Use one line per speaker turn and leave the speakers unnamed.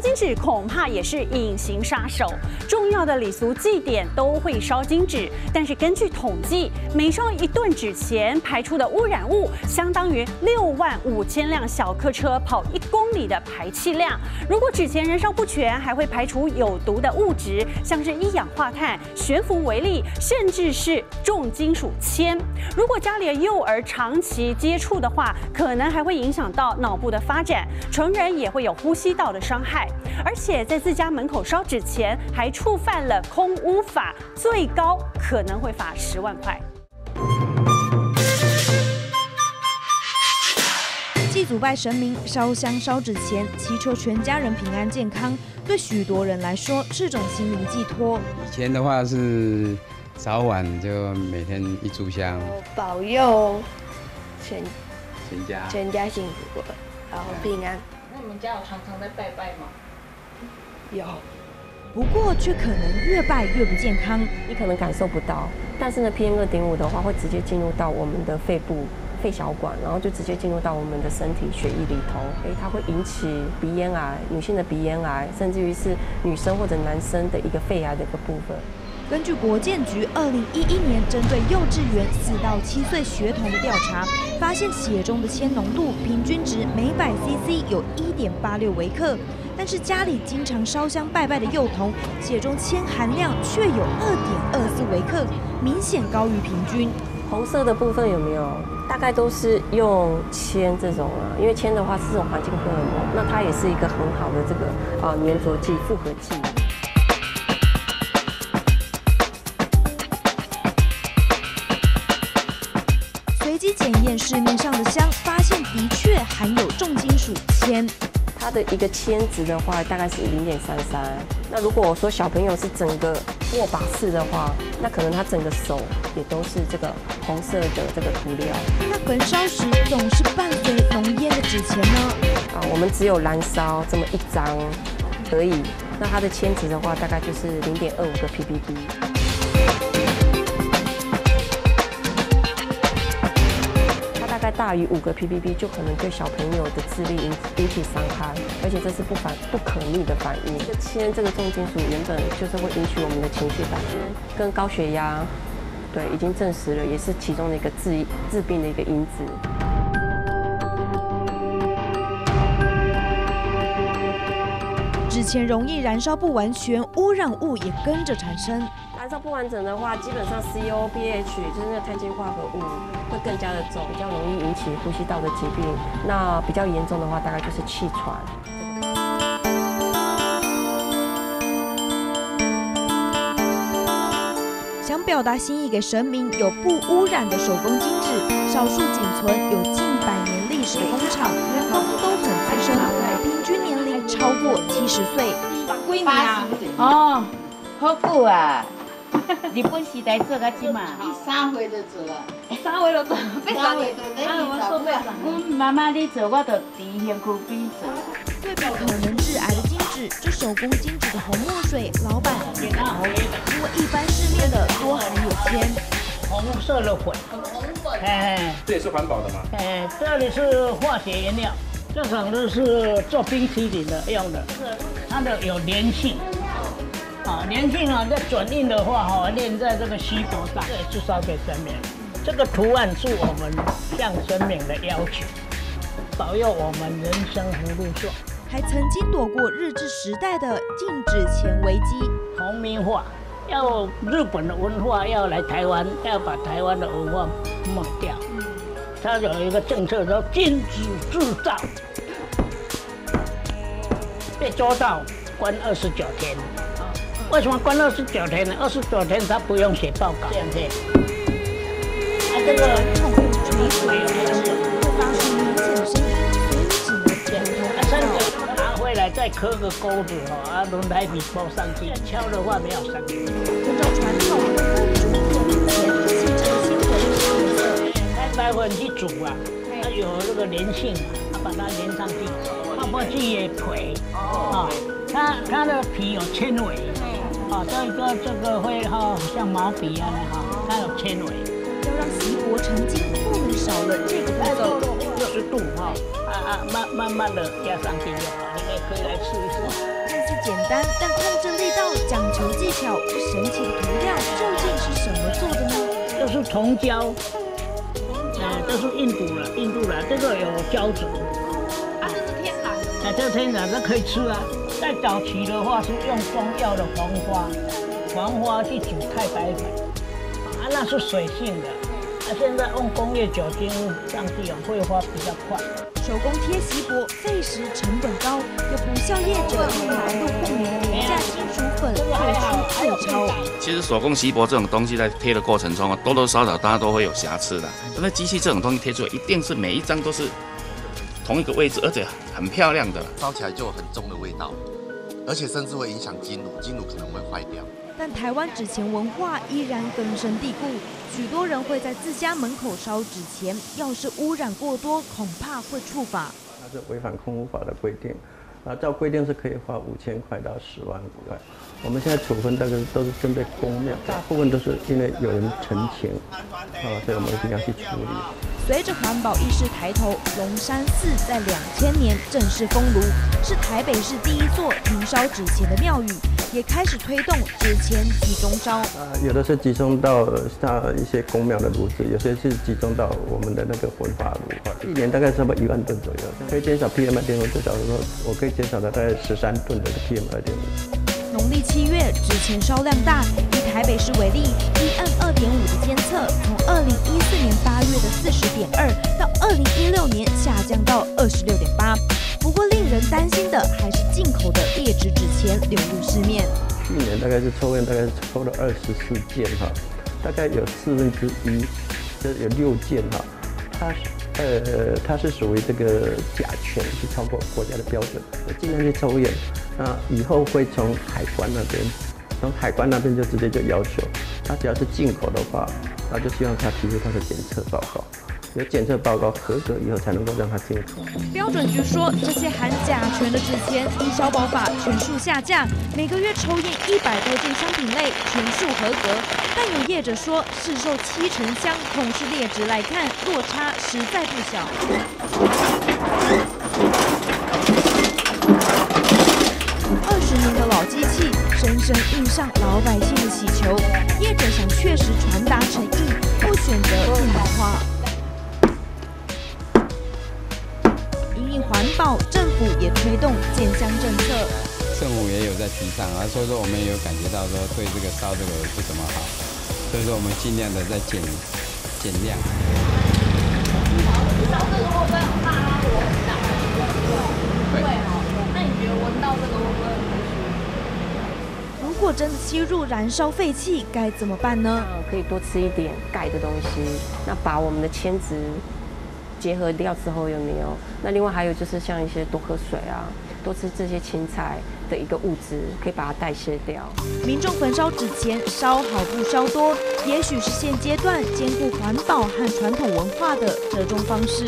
烧金纸恐怕也是隐形杀手。重要的礼俗祭典都会烧金纸，但是根据统计，每烧一顿纸钱排出的污染物，相当于六万五千辆小客车跑一公里的排气量。如果纸钱燃烧不全，还会排出有毒的物质，像是一氧化碳、悬浮微粒，甚至是重金属铅。如果家里的幼儿长期接触的话，可能还会影响到脑部的发展，成人也会有呼吸道的伤害。而且在自家门口烧纸钱，还触犯了空屋法，最高可能会罚十万块。
祭祖拜神明、烧香烧纸钱，祈求全家人平安健康，对许多人来说是种心灵寄托。
以前的话是早晚就每天一炷香，
保佑全
全家
全家幸福，然后平安。
那你们家有常常在拜拜吗？
有。
不过却可能越拜越不健康，
你可能感受不到，但是呢，PM 二点五的话会直接进入到我们的肺部。肺小管，然后就直接进入到我们的身体血液里头，诶，它会引起鼻咽癌，女性的鼻咽癌，甚至于是女生或者男生的一个肺癌的一个部分。
根据国建局二零一一年针对幼稚园四到七岁学童的调查，发现血中的铅浓度平均值每百 CC 有一点八六微克，但是家里经常烧香拜拜的幼童，血中铅含量却有二点二四微克，明显高于平均。
红色的部分有没有？大概都是用铅这种啊，因为铅的话是种环境荷尔蒙，那它也是一个很好的这个啊粘着剂、复合剂。
机检验市面上的香，发现的确含有重金属铅。
它的一个铅值的话，大概是零点三三。那如果我说小朋友是整个握把式的话，那可能他整个手也都是这个红色的这个涂料。
那焚烧时总是伴随浓烟的纸钱呢？
啊，我们只有燃烧这么一张而已。那它的铅值的话，大概就是零点二五个 ppb。大于五个 ppb 就可能对小朋友的智力引引起伤害，而且这是不反不可逆的反应。这铅这个重金属原本就是会引起我们的情绪反应，跟高血压，对，已经证实了，也是其中的一个致致病的一个因子。
纸钱容易燃烧不完全，污染物也跟着产生。
燃烧不完整的话，基本上 CO、B、H 就是那个碳氢化合物会更加的重，比较容易引起呼吸道的疾病。那比较严重的话，大概就是气喘。
想表达心意给神明，有不污染的手工精致，少数仅存有近百年历史的工厂，员工都很资深，平均年龄超过七十岁。
几年啊？哦，好久啊！日本时代做到今嘛？
三岁就做啊，
三岁就做，
三岁做，你做咩？
阮妈妈咧做，我就伫兴趣边做。
对比可能致癌的金纸，这手工金纸的红墨水，老板点头。因为一般市面的多含有铅。
红色的粉，
红粉，
哎，
这也是环保的吗？
哎，这里是化学原料，这种都是做冰淇淋的用的，它的有粘性。啊，粘性啊，在转印的话哈，粘在这个锡箔上，对是烧给神明。这个图案是我们向神明的要求，保佑我们人生福禄寿。
还曾经躲过日治时代的禁止钱危机。
红民化，要日本的文化要来台湾，要把台湾的文化抹掉。他有一个政策叫禁止制造，被捉到关二十九天。为什么关二十九天呢？二十九天他不用写报告，这样子。啊，这个重复锤水还是会发出明显的声音，所以只能剪。啊，三个拿回来再刻个钩子哈，啊，轮胎皮包上去，敲的话没有声音。
按照传统，用前形成纤维，
开白粉去煮啊，它有那个粘性啊，它把它粘上去，泡泡剂也腿啊，它它的皮有纤维。啊，这个这个会哈像毛笔一样的哈，它有纤维。
要让锡箔成金，不能少了这个步骤。
六十度哈，啊啊，慢慢慢的加上去就好，你也可以来试一试。
看似简单，但控制力道讲求技巧。这神奇的涂料究竟是什么做的呢？
这是铜胶，哎，这是印度的，印度的，这个有胶质。
啊，这是天然的。
哎，这个天然，这可以吃啊。在早期的话是用中药的黄花，黄花去煮太白粉，啊，那是水性的。那现在用工业酒精上去，挥发比较快。
手工贴锡箔费时成本高，有不孝业者用来路不明廉价金属粉做出恶超。
其实手工锡箔这种东西在贴的过程中啊，多多少少大家都会有瑕疵的。那机器这种东西贴出来，一定是每一张都是同一个位置，而且很漂亮的。
烧起来就有很重的味道。而且甚至会影响金炉，金炉可能会坏掉。
但台湾纸钱文化依然根深蒂固，许多人会在自家门口烧纸钱，要是污染过多，恐怕会触法。
那是违反空污法的规定。啊，照规定是可以花五千块到十万块。我们现在处分大概都是针对公庙，大部分都是因为有人陈情，啊，所以我们一定要去处理。
随着环保意识抬头，龙山寺在两千年正式封炉，是台北市第一座停烧纸钱的庙宇，也开始推动纸钱集中烧。
呃，有的是集中到像一些公庙的炉子，有些是集中到我们的那个焚化炉，一年大概差不多一万吨左右，可以减少 PM 二点五，至少说我可以。减少到大概十三吨的 PM 二点五。
农历七月纸钱烧量大，以台北市为例，PM
大概是抽烟，大概是抽了二十四件哈，大概有四分之一，就有六件哈，它。呃，它是属于这个甲醛是超过国家的标准，尽量去抽验。那以后会从海关那边，从海关那边就直接就要求，他只要是进口的话，那就希望他提出他的检测报告。有检测报告合格以后，才能够让它进口。
标准局说，这些含甲醛的纸钱依消保法全数下架，每个月抽验一百多件商品类，全数合格。但有业者说，市售七成香，同是劣质来看，落差实在不小。二十年的老机器，深深印上老百姓的祈求。业者想确实传达诚意，不选择电脑化。环保，政府也推动减香政策。
政府也有在提倡啊，所以说我们也有感觉到说对这个烧这个不怎么好，所以说我们尽量的在减减量。
烧这个会不会怕它火很大？会哦。那你觉得闻到这个会不会很舒服？
如果真的吸入燃烧废气，该怎么办呢？
可以多吃一点钙的东西，那把我们的铅质。结合掉之后有没有？那另外还有就是像一些多喝水啊，多吃这些青菜的一个物质，可以把它代谢掉。
民众焚烧纸钱，烧好不烧多，也许是现阶段兼顾环保和传统文化的折中方式。